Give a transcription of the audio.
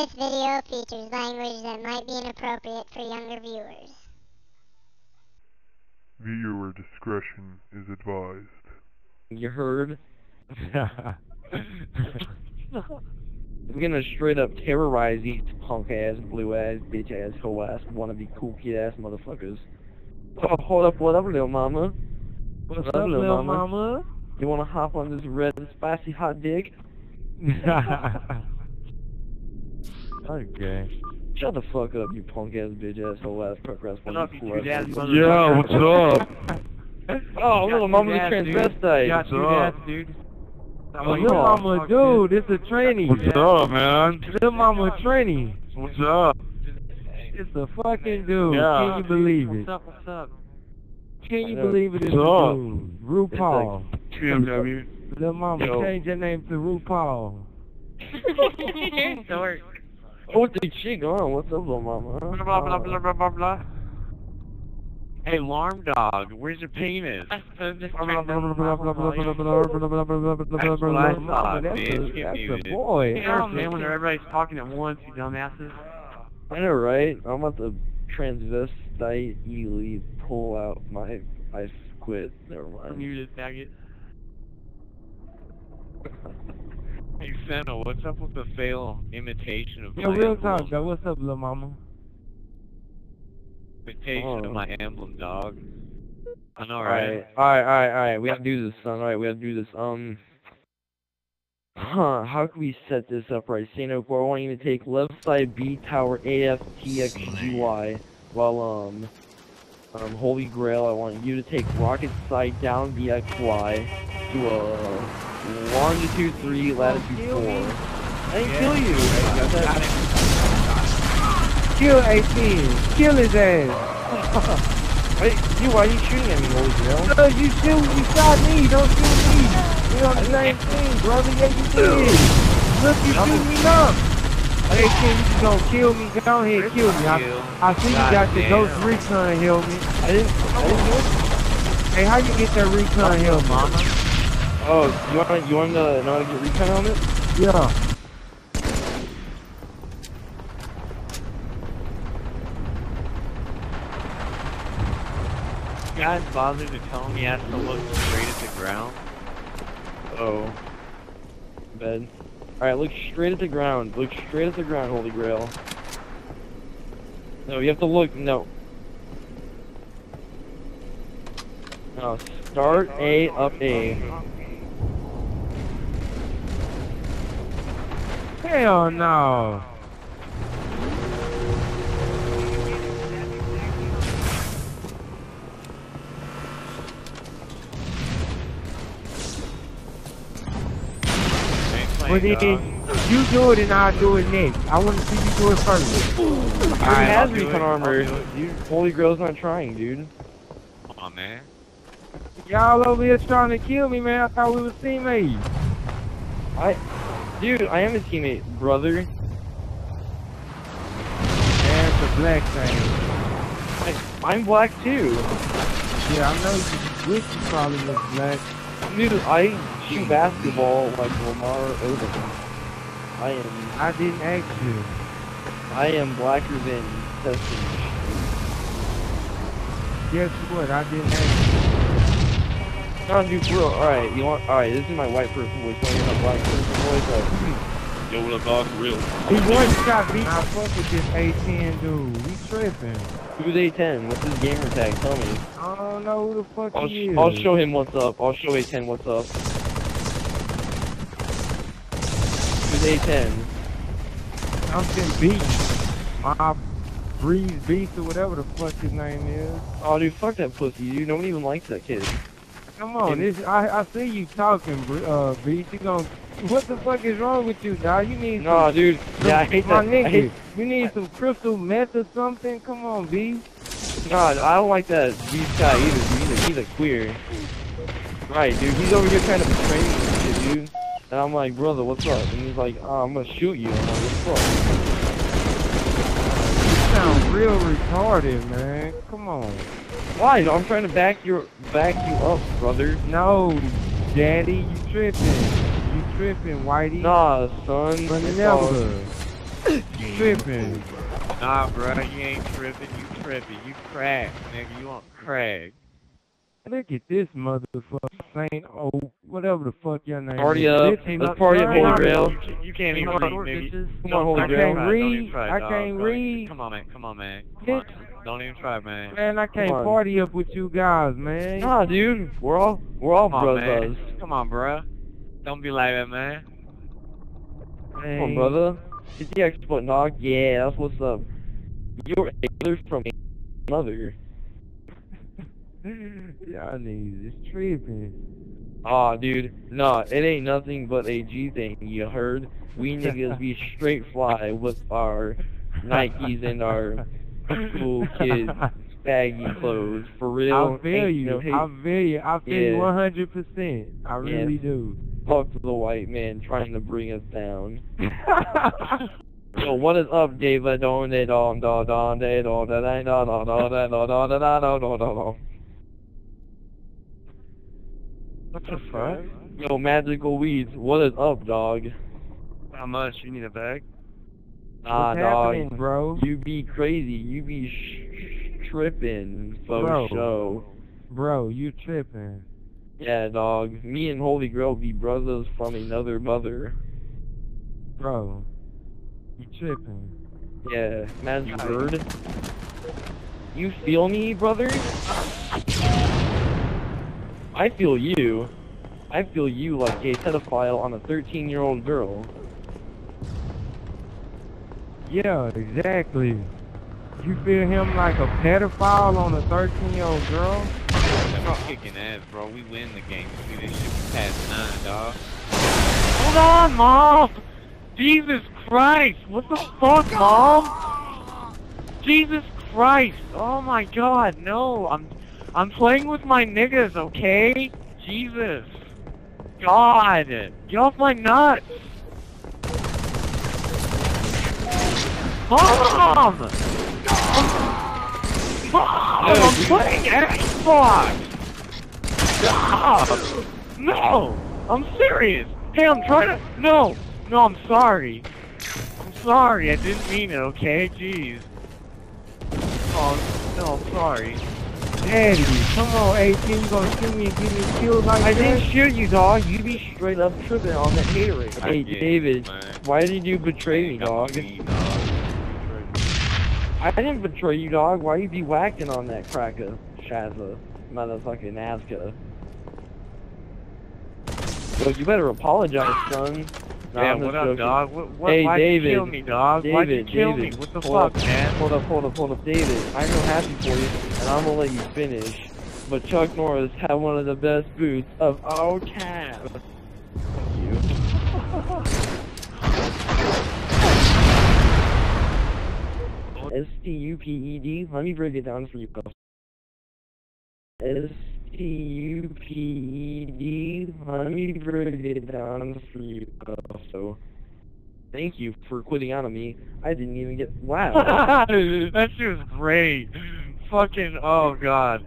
This video features language that might be inappropriate for younger viewers. Viewer discretion is advised. You heard? I'm gonna straight up terrorize these punk ass, blue ass, bitch ass, hoe ass, wannabe cool kid ass motherfuckers. Oh, hold up, what up, little mama? What's What up, up, little little mama? You wanna hop on this red spicy hot dick? okay. Shut the fuck up, you punk ass, bitch ass, hoe ass, crook ass, What up, wannabe you cool two ass. dads, motherfucker. Yeah, what's up? Oh, You little got mama's two a dads, dude. transvestite. You got two What's dads, dude. Oh, little mama, dude, it's a tranny. What's up, man? Little mama tranny. What's up? It's a fucking dude. Yeah. Can you believe What's it? up, what's up? Can you believe it? It's a What's up? dude. RuPaul. BMW. Little mama, Yo. change your name to RuPaul. Dork. Oh, what the shit going on? What's up, little mama? Blah, blah, blah, blah, blah, blah, blah. Hey, alarm dog, where's your penis? That's what I thought, That's bitch. a, Get that's a muted. boy. Yeah, man, when everybody's talking at once, you dumbasses. I know, right? I'm about to transvestite elite pull out my. I quit. Never mind. Muted, faggot. Hey, Seno, what's up with the fail imitation of Yo, my real emblem? talk, though. What's up, little mama? Imitation Oh. of my emblem, dog. I know, Alright, right? alright, alright, alright. We have to do this, son. Alright, we have to do this. Um. Huh, how can we set this up right? Seno, I want you to take left side B tower AFTXGY while, um. Um, Holy Grail, I want you to take rocket side down BXY to a longitude 3, latitude 4. I didn't kill you! Kill 18. Kill his ass. Wait, you, why are you shooting at me, Holy Grail? Cause you shoot, you shot me. Don't shoot me. We on the same team, brother. Yeah, you did. Look, you shoot me up. Hey, King, you gonna kill me? Go ahead, kill me. I, I see you got the ghost recon helmet. I didn't, I didn't. Hey, how you get that recon helmet? Mama. Oh, you want you want to know how to get recon helmet? Yeah. Guys bothered to tell me I have to look straight at the ground? Oh. Bed. Alright, look straight at the ground. Look straight at the ground, Holy Grail. No, you have to look. No. No, start A, up A. Hell no. But playing, then you do it and I'll do it next. I want to see you do it first. He Alright, has I'll recon armor. do it. Dude, Holy Grail's not trying, dude. Come on, man. Y'all over here trying to kill me, man. I thought we was teammates. I, dude, I am a teammate, brother. That's a black thing. I, I'm black too. Yeah, I know you probably was black. Dude, I shoot basketball like Lamar Odom. I am I didn't ask you. I am blacker than Sesame Guess what? I didn't ask you. No, dude, for real. Alright, you want, alright, this is my white person voice. You want to hear black person voice? Yo, what up, dog? Real. He one shot me. I fuck with this A10 dude. He tripping. Who's A10? What's his gamer tag? Tell me. I don't know who the fuck I'll, he is. I'll show him what's up. I'll show A10 what's up. Who's A10? Something beast. My Breeze Beast or whatever the fuck his name is. Oh, dude, fuck that pussy, dude. Nobody even likes that kid. Come on, this I I see you talking, uh, Beast. You gonna what the fuck is wrong with you, dog? You need No, some, dude. Yeah, I hate my that. nigga. Hate, You need some crystal meth or something. Come on, Beast. God, I don't like that beast guy either. Dude. He's a, he's a queer. Right, dude. He's over here trying to betray me and dude. And I'm like, brother, what's up? And he's like, oh, I'm gonna shoot you. I'm like, what's up? You sound real retarded, man. Come on. Why? I'm trying to back your back you up, brother. No, Daddy, you tripping. You tripping, Whitey. Nah, son. But It's all- never. Tripping. Nah, bro, you ain't tripping. You tripping. You crack, nigga. You want crack. Look at this motherfucker Saint Oh, whatever the fuck your name Party is. up. This Let's party at Turn Holy. Grail. You, can, you can't even Come read, on, nigga. bitches. Come on, Holy try, Grail. don't try, read. Don't even I can't read. Come on, man. Come on, man. Come on. Don't even try, man. Man, I can't party up with you guys, man. Nah, dude. We're all we're all Come on, brothers. man. Come on, bro. Don't be like that, man. Come on, brother. It's the expert dog. Yeah, that's what's up. You're a from another. Y'all niggas is tripping. Aw, dude. Nah, it ain't nothing but a G thing, you heard? We niggas be straight fly with our Nikes and our cool kids baggy clothes. For real. I feel you. no. I feel you. I feel you 100%. I really do. Fuck the white man trying to bring us down. Yo, what is up, David? Don de don don don de don da da da da da da da da da da da da da da. What the fuck? Yo, magical weeds, what is up, dog? How much? You need a bag? Nah, What's dog. happening, bro? You be crazy. You be sh- sh- tripping, for Bro. show. Bro, you tripping. Yeah, dog. Me and Holy Grail be brothers from another mother. Bro, you tripping. Yeah, Magic Bird. You feel me, brother? I feel you. I feel you like a pedophile on a 13-year-old girl. Yeah, exactly. You feel him like a pedophile on a 13 year old girl? We're kicking ass, bro. We win the game. See this shit we past nine, dog. Hold on, mom. Jesus Christ! What the fuck, mom? Jesus Christ! Oh my God, no! I'm, I'm playing with my niggas, okay? Jesus. God, get off my nuts. Mom! Mom! I'm playing Xbox! Stop! No! I'm serious! Hey, I'm trying to- No! No, I'm sorry. I'm sorry, I didn't mean it, okay? Jeez. Oh, no, I'm sorry. Daddy, come on, 18, you gonna shoot me and get me killed like I didn't shoot you, dog. You be straight up tripping on that haterade. I Hey, get it, David, man. why did you betray me, dog? I didn't betray you, dog. Why you be whacking on that cracker, Shazza, motherfucking Nazca? Well, you better apologize, son. Nah, Yeah, what just up, joking. dog? What, what, Hey, why'd David. you kill me, dog? why'd you David, kill David, me? What the hold fuck, up, man? Hold up, hold up, hold up, David. I'm know happy for you, and I'm gonna let you finish. But Chuck Norris had one of the best boots of all time. Thank you. S T U P E D. Let me break it down for you. S CUPED vibrated on sleep also. Thank you for quitting out on me. I didn't even get... Wow. that shit was great. Fucking, oh god.